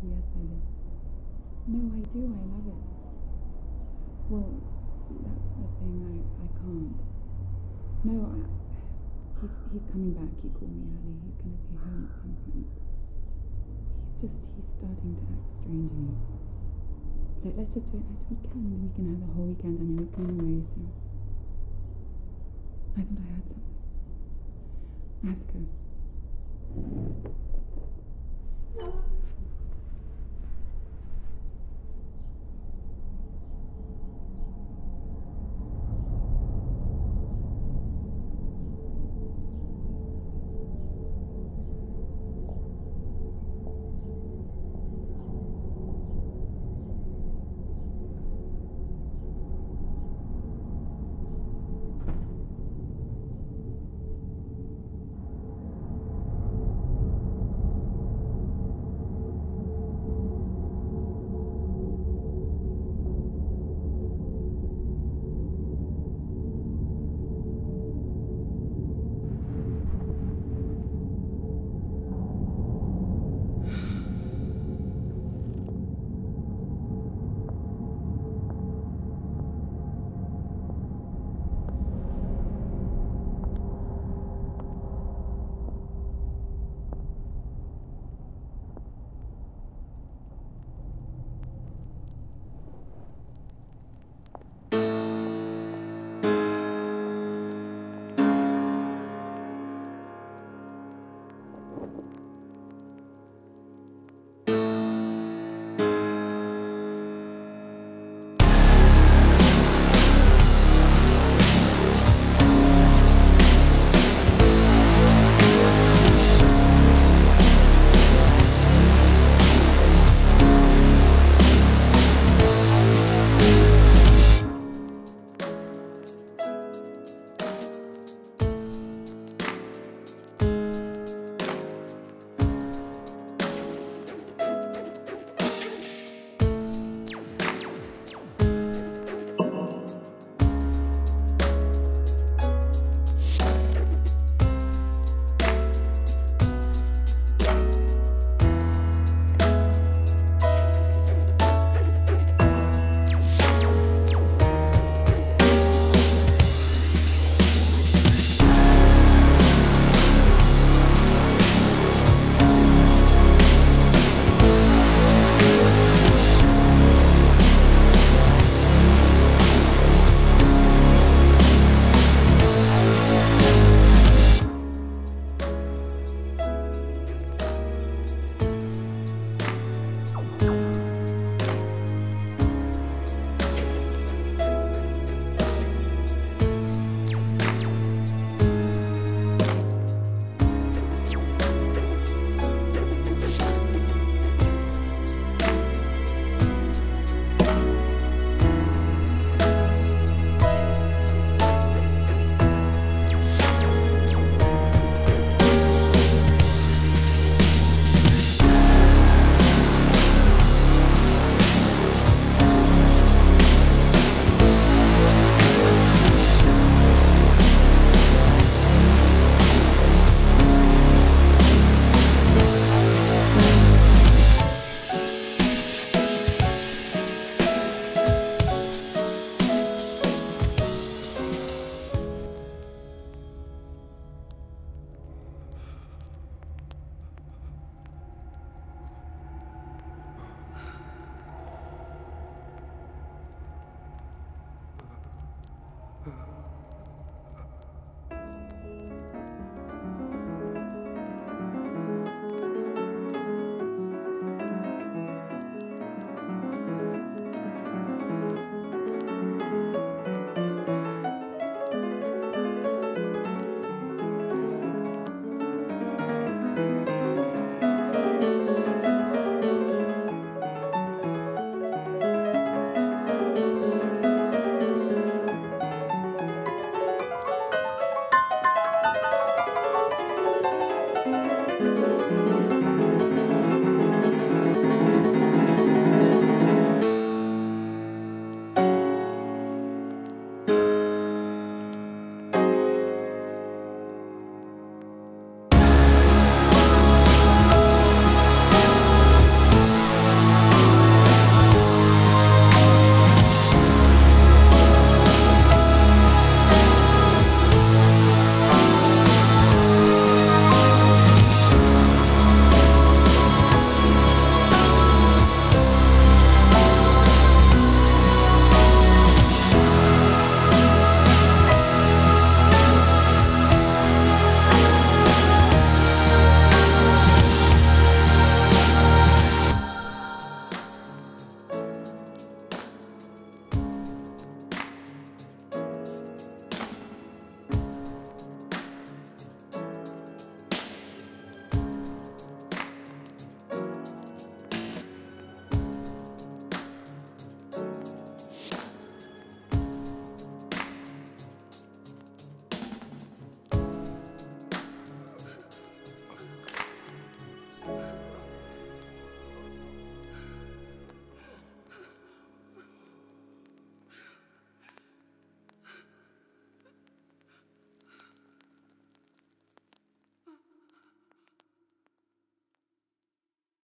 Yes, I do. No, I do. I love it. Well, that's the thing. I, I can't. No, I, he's, he's coming back. He called me early. He's going to be home at some point. He's just, he's starting to act strangely. Let's just do it next weekend. We can have the whole weekend. I know he's going away, so. I thought I heard something. I have to go. Thank you. う。